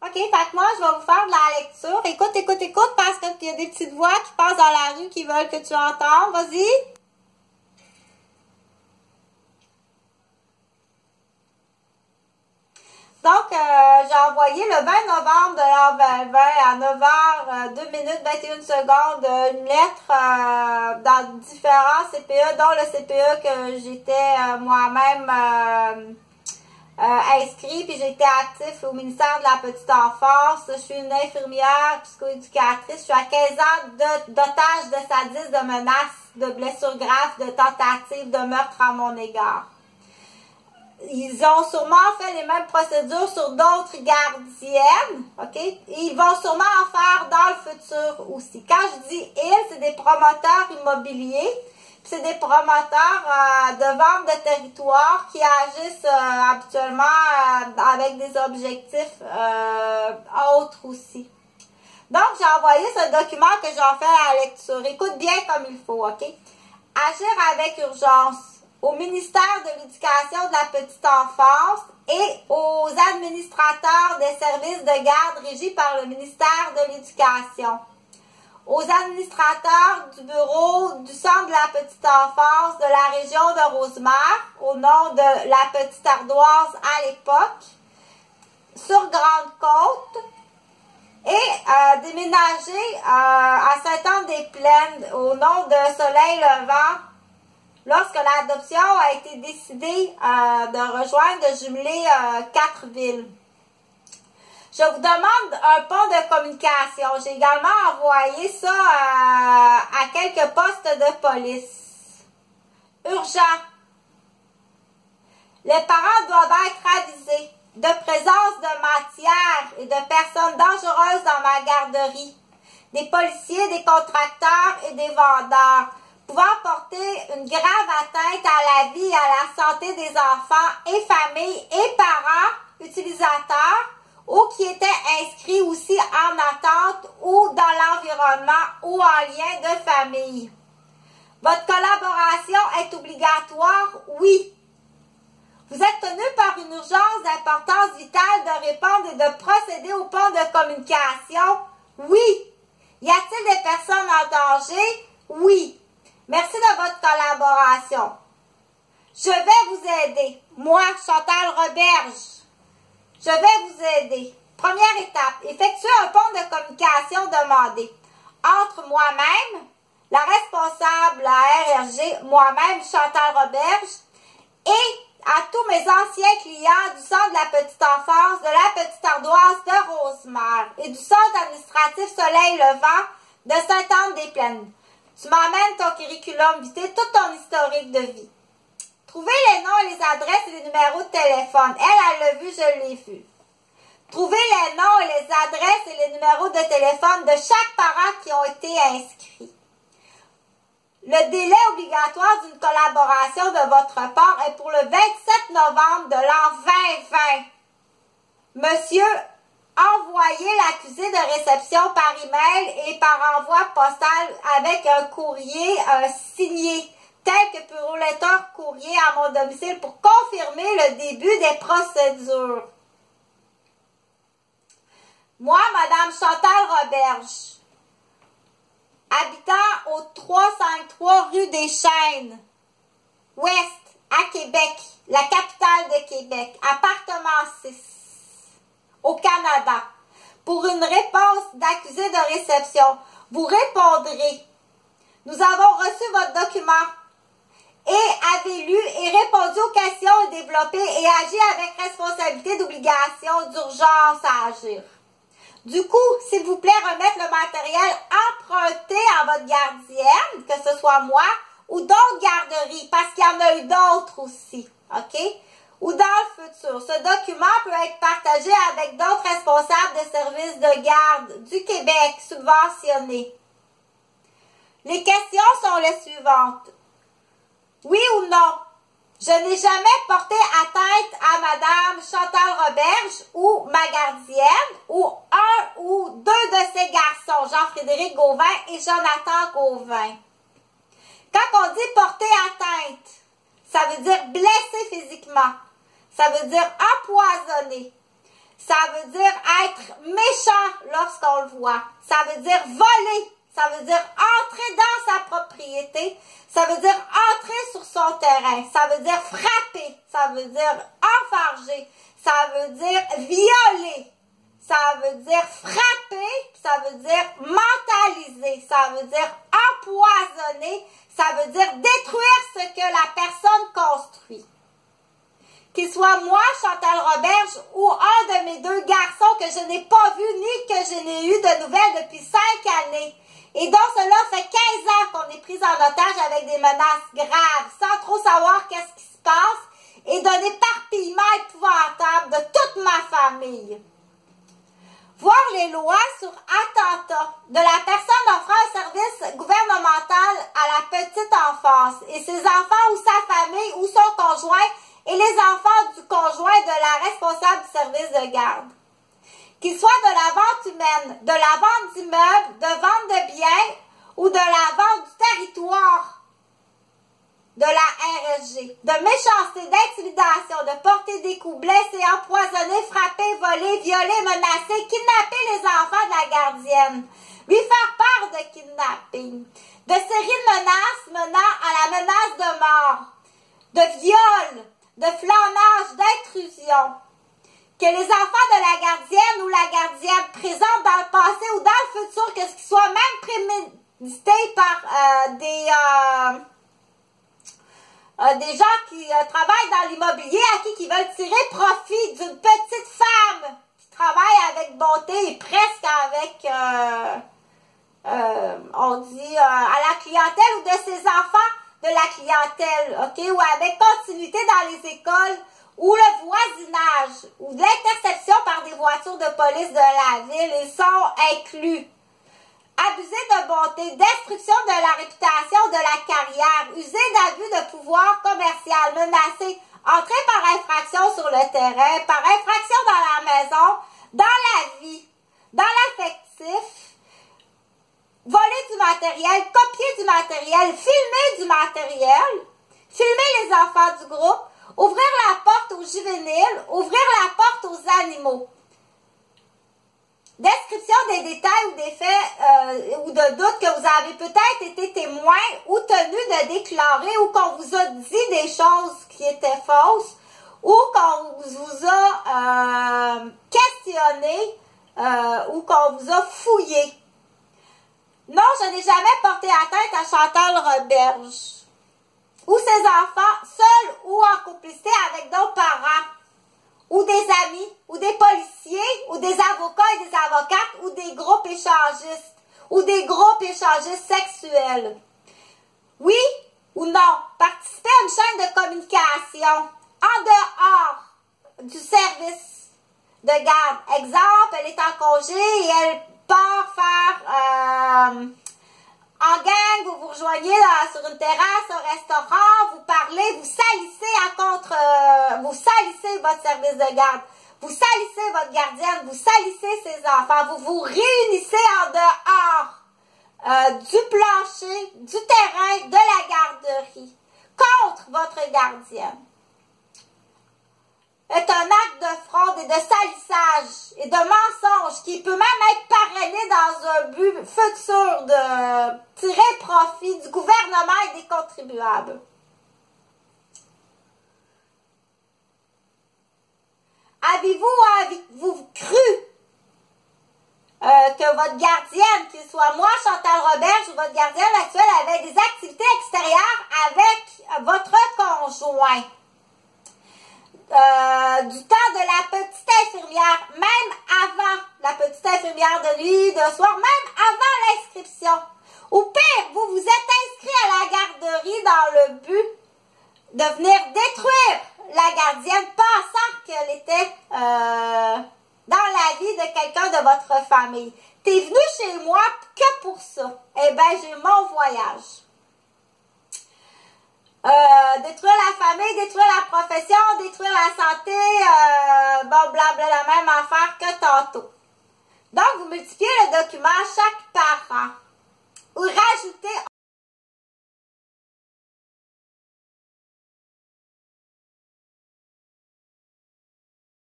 OK, fait que moi, je vais vous faire de la lecture. Écoute, écoute, écoute, parce qu'il y a des petites voix qui passent dans la rue qui veulent que tu entendes. Vas-y. Donc, euh, j'ai envoyé le 20 novembre de l'an 2020 à 9h, 2 minutes 21 secondes, une lettre euh, dans différents CPE, dont le CPE que j'étais euh, inscrit, puis j'étais actif au ministère de la Petite Enfance. Je suis une infirmière psychoéducatrice. Je suis à 15 ans d'otage, de sadisme, de menaces, de blessures graves, de tentatives de meurtre à mon égard ils ont sûrement fait les mêmes procédures sur d'autres gardiennes, OK? ils vont sûrement en faire dans le futur aussi. Quand je dis ils, c'est des promoteurs immobiliers, c'est des promoteurs euh, de vente de territoire qui agissent euh, habituellement euh, avec des objectifs autres aussi. Donc, j'ai envoyé ce document que j'en fais à la lecture. Écoute bien comme il faut, OK? Agir avec urgence au ministère de l'Éducation de la petite enfance et aux administrateurs des services de garde régis par le ministère de l'Éducation, aux administrateurs du bureau du Centre de la petite enfance de la région de Rosemère, au nom de la petite ardoise à l'époque, sur Grande-Côte, et euh, déménager euh, à Saint-Anne-des-Plaines au nom de Soleil Levant lorsque l'adoption a été décidée euh, de rejoindre, de jumeler quatre villes. Je vous demande un pont de communication. J'ai également envoyé ça euh, à quelques postes de police. Urgent. Les parents doivent être avisés de présence de matière et de personnes dangereuses dans ma garderie. Des policiers, des contracteurs et des vendeurs pouvant porter une grave atteinte à la vie et à la santé des enfants et familles et parents utilisateurs ou qui étaient inscrits aussi en attente ou dans l'environnement ou en lien de famille. Votre collaboration est obligatoire? Oui. Vous êtes tenu par une urgence d'importance vitale de répondre et de procéder au pont de communication? Oui. Y a-t-il des personnes en danger? Oui. Merci de votre collaboration. Je vais vous aider. Moi, Chantal Roberge. Je vais vous aider. Première étape, effectuer un pont de communication demandé entre moi-même, la responsable à RRG, moi-même, Chantal Roberge, et à tous mes anciens clients du Centre de la Petite Enfance, de la Petite Ardoise de Rosemère et du Centre administratif Soleil Levant de Sainte-Anne-des-Plaines. Tu m'emmènes ton curriculum vitae, tout ton historique de vie. Trouvez les noms, les adresses et les numéros de téléphone. Elle, elle l'a vu, je l'ai vu. Trouvez les noms et les adresses et les numéros de téléphone de chaque parent qui ont été inscrits. Le délai obligatoire d'une collaboration de votre part est pour le 27 novembre de l'an 2020. Monsieur envoyer l'accusé de réception par email et par envoi postal avec un courrier signé, tel que pour courrier à mon domicile pour confirmer le début des procédures. Moi, Madame Chantal Roberge, habitant au 353 rue des Chênes, Ouest, à Québec, la capitale de Québec, appartement 6 au Canada pour une réponse d'accusé de réception. Vous répondrez. Nous avons reçu votre document et avez lu et répondu aux questions et développé et agi avec responsabilité d'obligation d'urgence à agir. Du coup, s'il vous plaît, remettre le matériel emprunté à votre gardienne, que ce soit moi ou d'autres garderies, parce qu'il y en a eu d'autres aussi. OK? ou dans le futur. Ce document peut être partagé avec d'autres responsables de services de garde du Québec subventionnés. Les questions sont les suivantes. Oui ou non? Je n'ai jamais porté atteinte à Madame Chantal Roberge ou ma gardienne ou un ou deux de ses garçons, Jean-Frédéric Gauvin et Jonathan Gauvin. Quand on dit porter atteinte, ça veut dire blesser physiquement. Ça veut dire empoisonner. Ça veut dire être méchant lorsqu'on le voit. Ça veut dire voler. Ça veut dire entrer dans sa propriété. Ça veut dire entrer sur son terrain. Ça veut dire frapper. Ça veut dire enfarger. Ça veut dire violer. Ça veut dire frapper. Ça veut dire mentaliser. Ça veut dire empoisonner. Ça veut dire détruire ce que la personne construit qu'il soit moi, Chantal Roberge, ou un de mes deux garçons que je n'ai pas vu ni que je n'ai eu de nouvelles depuis cinq années. Et donc cela fait 15 ans qu'on est pris en otage avec des menaces graves, sans trop savoir qu'est-ce qui se passe, et d'un éparpillement épouvantable de toute ma famille. Voir les lois sur attentat de la personne offrant un service gouvernemental à la petite enfance et ses enfants ou sa famille ou son conjoint et les enfants du conjoint de la responsable du service de garde. Qu'il soit de la vente humaine, de la vente d'immeubles, de vente de biens ou de la vente du territoire de la RSG, de méchanceté, d'intimidation, de porter des coups, blesser, empoisonner, frapper, voler, violer, menacer, kidnapper les enfants de la gardienne, lui faire part de kidnapping, de séries de menaces menant à la menace de mort, de viol, de flanage, d'intrusion. Que les enfants de la gardienne ou la gardienne présente dans le passé ou dans le futur, que ce qui soit même prémédité par euh, des, euh, euh, des gens qui travaillent dans l'immobilier à qui qui veulent tirer profit d'une petite femme qui travaille avec bonté et presque avec, on dit, à la clientèle ou de ses enfants de la clientèle, OK, ou avec continuité dans les écoles, ou le voisinage, ou l'interception par des voitures de police de la ville, ils sont inclus. Abuser de bonté, destruction de la réputation, de la carrière, user d'abus de pouvoir commercial, menacer, entrer par infraction sur le terrain, par infraction dans la maison, dans la vie, dans l'affectif, voler du matériel, copier du matériel, filmer du matériel, filmer les enfants du groupe, ouvrir la porte aux juvéniles, ouvrir la porte aux animaux. Description des détails ou des faits euh, ou de doutes que vous avez peut-être été témoin ou tenu de déclarer ou qu'on vous a dit des choses qui étaient fausses ou qu'on vous a euh, questionné euh, ou qu'on vous a fouillé. Non, je n'ai jamais porté atteinte à Chantal Roberge ou ses enfants, seuls ou en complicité avec d'autres parents, ou des amis, ou des policiers, ou des avocats et des avocates, ou des groupes échangistes, ou des groupes échangistes sexuels. Oui ou non, participer à une chaîne de communication en dehors du service de garde. Exemple, elle est en congé et elle part faire euh, en gang, vous vous rejoignez sur une terrasse, un restaurant, vous parlez, vous salissez à contre, euh, vous salissez votre service de garde, vous salissez votre gardienne, vous salissez ses enfants, vous vous réunissez en dehors euh, du plancher, du terrain, de la garderie contre votre gardienne est un acte de fraude et de salissage et de mensonge qui peut même être parrainé dans un but futur de tirer profit du gouvernement et des contribuables. Avez-vous avez-vous cru euh, que votre gardienne, qu'il soit moi, Chantal Roberge, ou votre gardienne actuelle, avait des activités extérieures avec votre conjoint? Du temps de la petite infirmière, même avant la petite infirmière de nuit, de soir, même avant l'inscription. Ou pire, vous vous êtes inscrit à la garderie dans le but de venir détruire la gardienne pensant qu'elle était euh, dans la vie de quelqu'un de votre famille. T'es venu chez moi que pour ça. Eh ben, j'ai mon voyage. Euh, détruire la famille, détruire la profession, détruire la santé, euh, bon, blabla, la même affaire que tantôt. Donc, vous multipliez le document chaque parent. Ou rajoutez